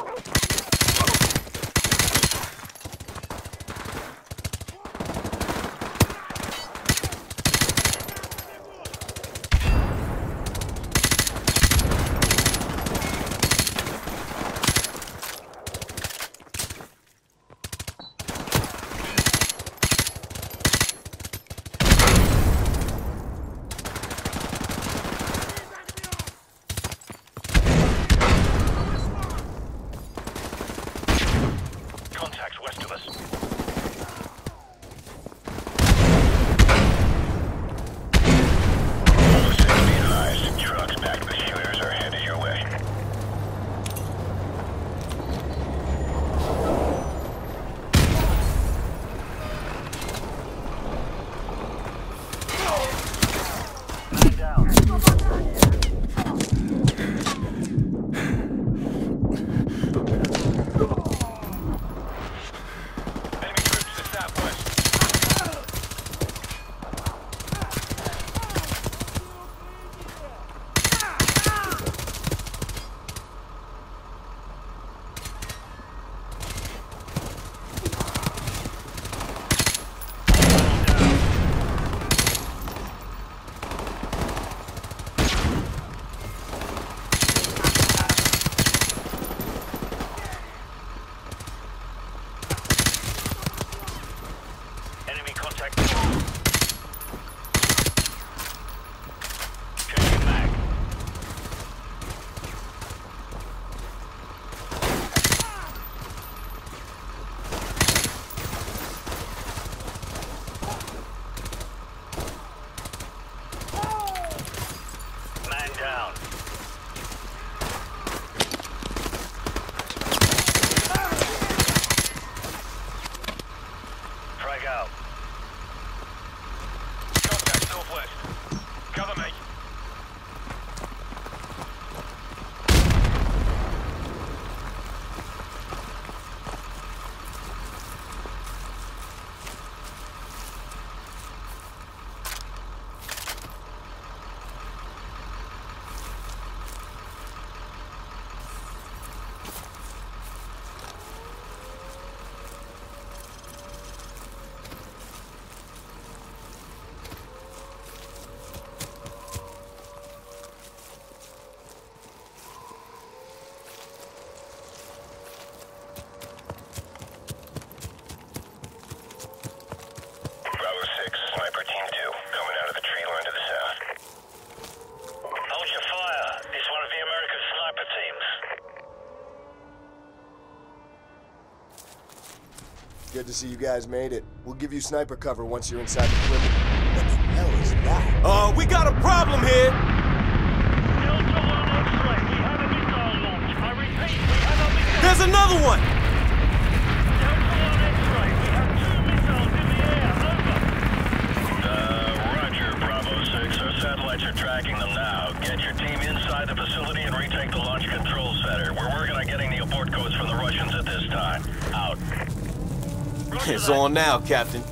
Okay. Good to see you guys made it. We'll give you sniper cover once you're inside the perimeter. What the hell is that? Uh, we got a problem here. Delta 1 X-ray, we have a missile launch. I repeat, we have a missile. There's another one. Delta 1 X-ray, we have two missiles in the air. Uh, roger, Bravo 6. Our satellites are tracking them now. Get your team inside the facility and retake the launch control center. We're working on getting the abort codes from the Russians at this time. Out. It's on now, Captain.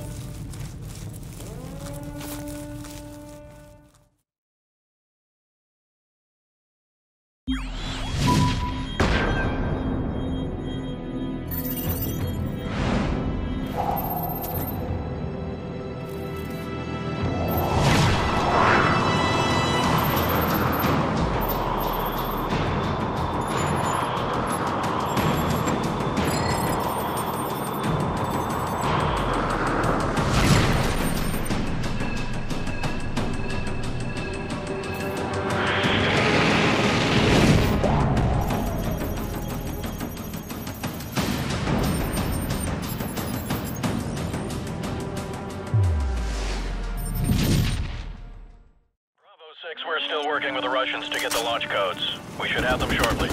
We're still working with the Russians to get the launch codes. We should have them shortly.